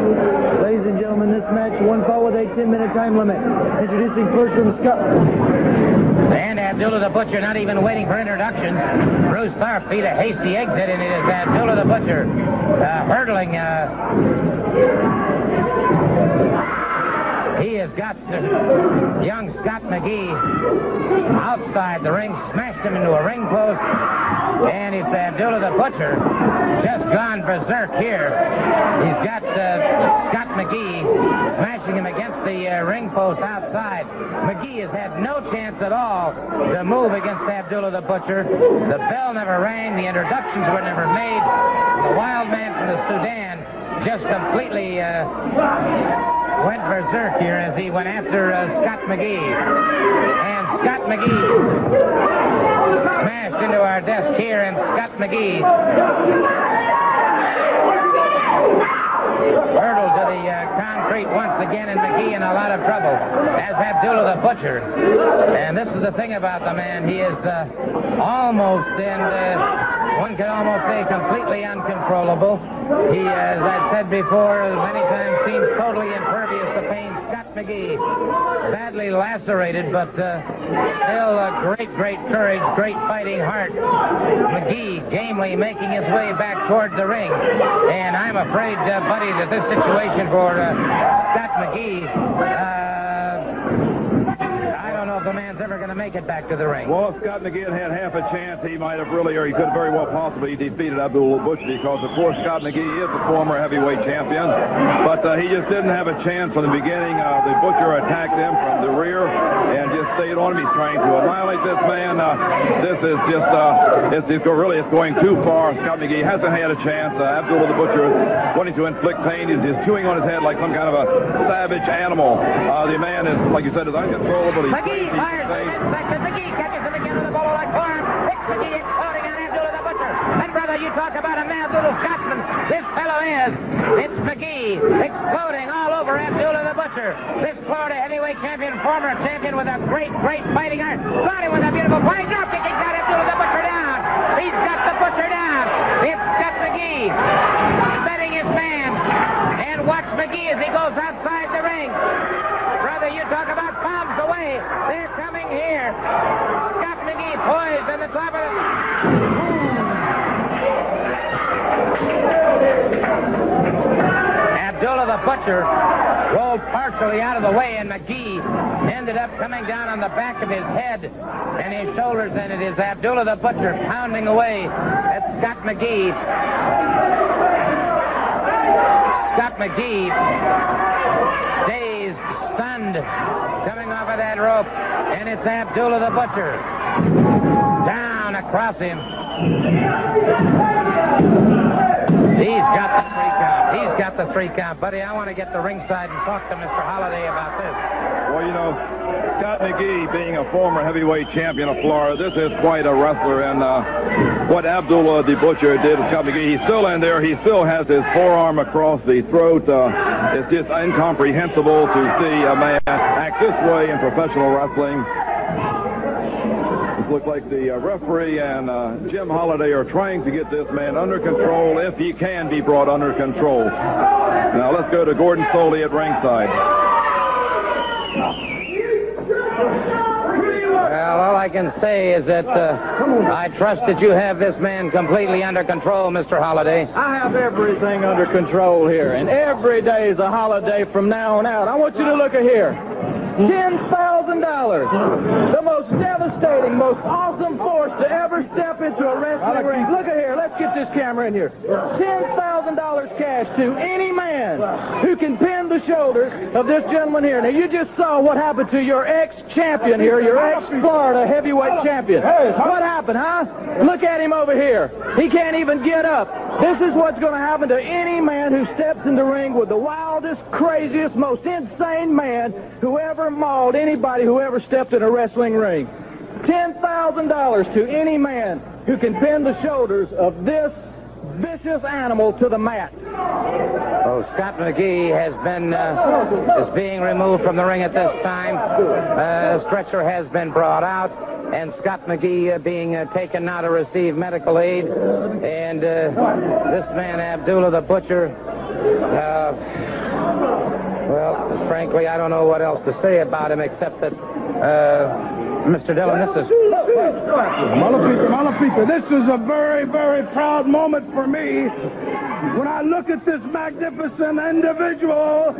Ladies and gentlemen, this match one fall with a 10-minute time limit. Introducing first from Scotland. And Abdullah the Butcher not even waiting for introductions. Bruce Tharp beat a hasty exit, and it is Abdullah the Butcher uh, hurdling. Uh, he has got young Scott McGhee outside the ring, smashed him into a ring post, and it's Abdullah the Butcher just gone berserk here. He's got uh, Scott McGhee smashing him against the uh, ring post outside. McGhee has had no chance at all to move against Abdullah the Butcher. The bell never rang, the introductions were never made. The wild man from the Sudan just completely uh, went berserk here as he went after uh, Scott McGhee. And Scott McGhee smashed into our desk here, and Scott McGhee hurdled to the uh, concrete once again, and McGhee in a lot of trouble, as Abdullah the Butcher. And this is the thing about the man. He is uh, almost in, uh, one could almost say, completely uncontrollable. He, as I've said before, many times seems totally impervious to pain. McGhee, badly lacerated, but uh, still a great, great courage, great fighting heart. McGhee gamely making his way back toward the ring. And I'm afraid, uh, buddy, that this situation for uh, Scott McGhee, know the going to make it back to the ring. Well, if Scott McGhee had half a chance, he might have really, or he could have very well possibly defeated Abdul Butcher because, of course, Scott McGhee is the former heavyweight champion. But uh, he just didn't have a chance from the beginning. Uh, the Butcher attacked him from the rear and just stayed on him. He's trying to annihilate this man. Uh, this is just, uh, it's, it's really, it's going too far. Scott McGhee hasn't had a chance. Uh, Abdullah the Butcher is wanting to inflict pain. He's chewing on his head like some kind of a savage animal. Uh, the man is, like you said, is uncontrollable. He's McGhee crazy, fires he's inspection. McGhee him again. Hits McGhee the Butcher. And brother, you talk about a mad little Scotsman. This fellow is. It's McGhee exploding all over Abdullah the Butcher. This Florida heavyweight champion, former champion with a great, great fighting heart. Got with a beautiful flying drop kick. He's got Abdullah the Butcher down. He's got the Butcher down. It's Scott McGhee setting his man. And watch McGhee as he goes outside the ring. Brother, you talk about bombs away. They're coming. Scott McGhee poised on the of. Abdullah the Butcher rolled partially out of the way, and McGhee ended up coming down on the back of his head and his shoulders, and it is Abdullah the Butcher pounding away at Scott McGhee. Scott McGhee, dazed, stunned, coming off of that rope, and it's Abdullah the Butcher. Down across him. He's got the three count. He's got the three count. Buddy, I want to get to ringside and talk to Mr. Holliday about this. Well, you know, Scott McGhee being a former heavyweight champion of Florida, this is quite a wrestler. And uh, what Abdullah the Butcher did to Scott McGhee, he's still in there. He still has his forearm across the throat. Uh, it's just incomprehensible to see a man act this way in professional wrestling. It looks like the uh, referee and uh, Jim Holliday are trying to get this man under control if he can be brought under control. Now let's go to Gordon Solie at ringside. Well, all I can say is that uh, I trust that you have this man completely under control, Mr. Holliday. I have everything under control here, and every day is a holiday from now on out. I want you to look at here. $10,000. The most devastating, most awesome force to ever step into a wrestling ring. Look at here. Let's get this camera in here. $10,000 cash to any man who can pin the shoulders of this gentleman here. Now, you just saw what happened to your ex-champion here, your ex-Florida heavyweight champion. What happened, huh? Look at him over here. He can't even get up. This is what's going to happen to any man who steps in the ring with the wildest, craziest, most insane man who ever mauled anybody who ever stepped in a wrestling ring. $10,000 to any man who can pin the shoulders of this vicious animal to the mat. Oh, Scott McGhee has been uh, is being removed from the ring at this time. Uh, stretcher has been brought out, and Scott McGhee uh, being uh, taken now to receive medical aid. And uh, this man, Abdullah the Butcher, uh, Well, frankly, I don't know what else to say about him except that, uh, Mr. Dillon, this is... Malapita, Malapita, this is a very, very proud moment for me. When I look at this magnificent individual,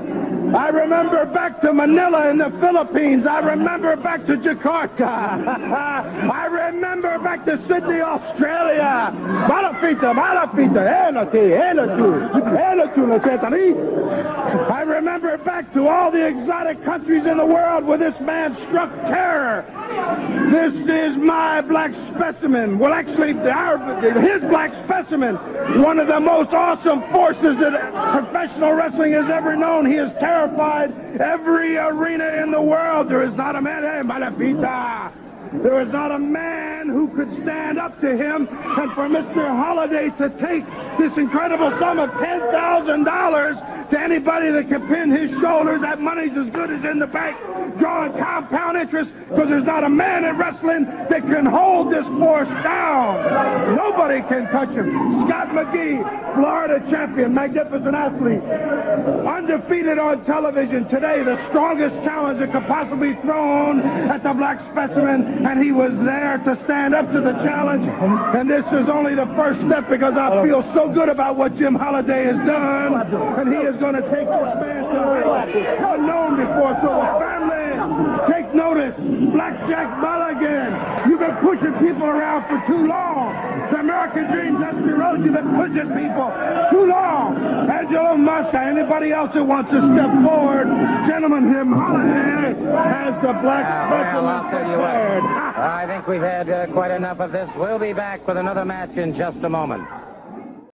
I remember back to Manila in the Philippines. I remember back to Jakarta. I remember back to Sydney, Australia. Malapita, Enoti, Enotu, Enotu, Setari. I remember back to all the exotic countries in the world where this man struck terror. This is my black specimen. Well, actually, our, his black specimen, one of the most awesome forces that professional wrestling has ever known. He has terrified every arena in the world. There is not a man, hey, Malapita. There is not a man who could stand up to him. And for Mr. Holliday to take this incredible sum of $10,000 to anybody that can pin his shoulders, that money's as good as in the bank, drawing compound interest, because there's not a man in wrestling that can hold this force down. Nobody can touch him. Scott McGhee, Florida champion, magnificent athlete, undefeated on television today, the strongest challenge that could possibly be thrown at the black specimen, and he was there to stand up to the challenge. And this is only the first step because I feel so good about what Jim Holliday has done, and he is going to take this man to heights unknown before. So the family, take notice. Blackjack Mulligan, you've been pushing people around for too long. The American dream, Dusty Rhodes, you've been pushing people too long. Angelo Mosca, anybody else that wants to step forward, gentlemen, him has the black Uh, well, I'll tell you what. I think we've had uh, quite enough of this. We'll be back with another match in just a moment.